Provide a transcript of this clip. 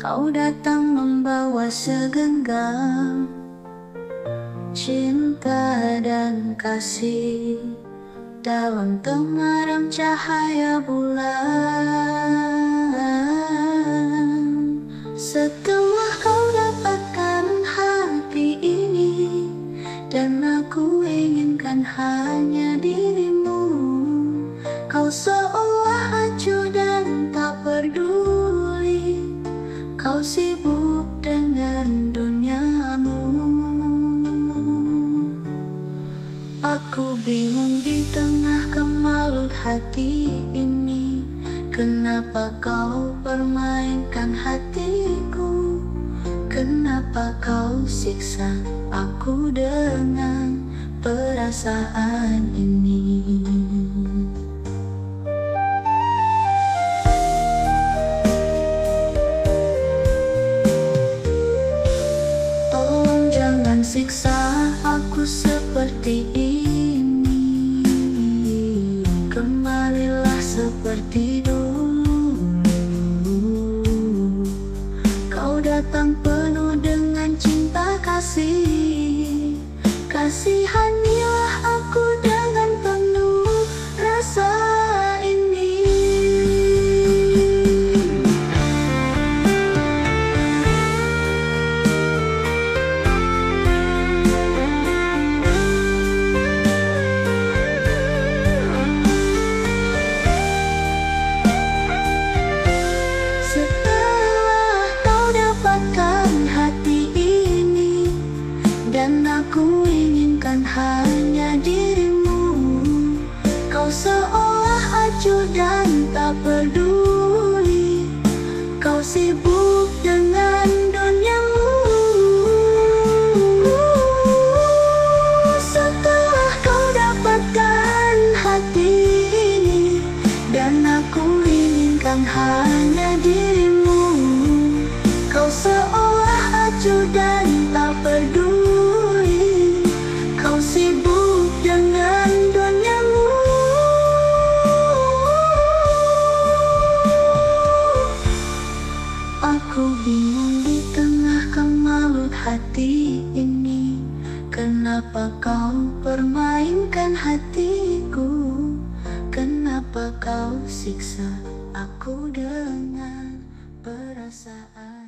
Kau datang membawa segenggam Cinta dan kasih Dalam temaram cahaya bulan. Setelah kau dapatkan hati ini Dan aku inginkan hanya dirimu Kau seorang bingung di tengah kemalut hati ini. Kenapa kau permainkan hatiku? Kenapa kau siksa aku dengan perasaan ini? Tolong jangan siksa aku seperti ini seperti dulu Kau datang penuh dengan cinta kasih. Kasihanilah inginkan hanya dirimu Kau seolah acuh dan tak peduli. Kau sibuk ini. Kenapa kau permainkan hatiku? Kenapa kau siksa aku dengan perasaan